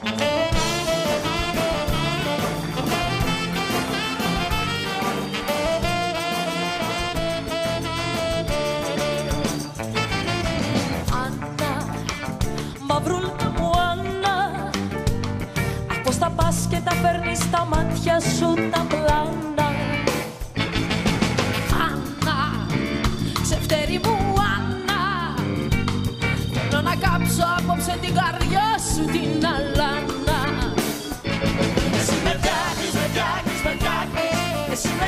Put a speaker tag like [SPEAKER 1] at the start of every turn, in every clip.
[SPEAKER 1] Άντα, μαυρούλια μου, αντά. Από στα πάσκε τα φέρνεις στα μάτια σου τα μπλά. It's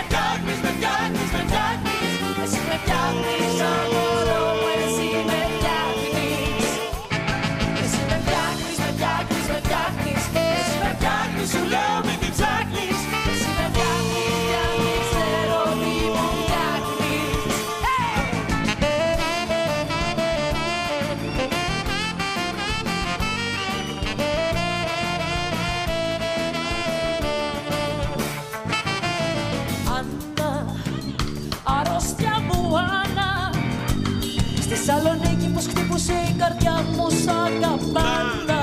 [SPEAKER 1] Θεσσαλονίκη πως χτύπωσε η καρδιά μου σαν καμπάνα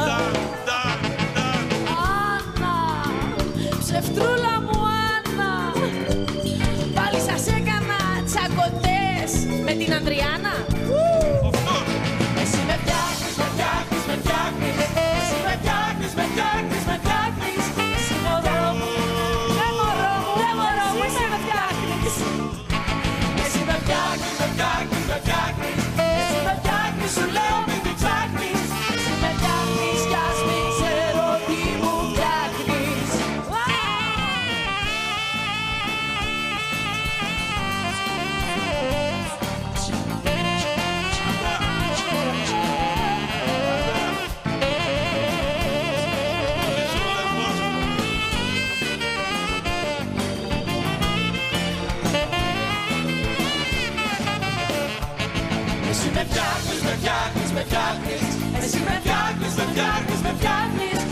[SPEAKER 1] Άννα, ψευτρούλα μου Άννα. Πάλι σας έκανα τσακωτές με την Ανδριάνα. Εσύ με φτιάχνεις, με φτιάχνεις, με φτιάχνεις. Εσύ με φτιάχνεις, με φτιάχνεις, με φτιάχνεις.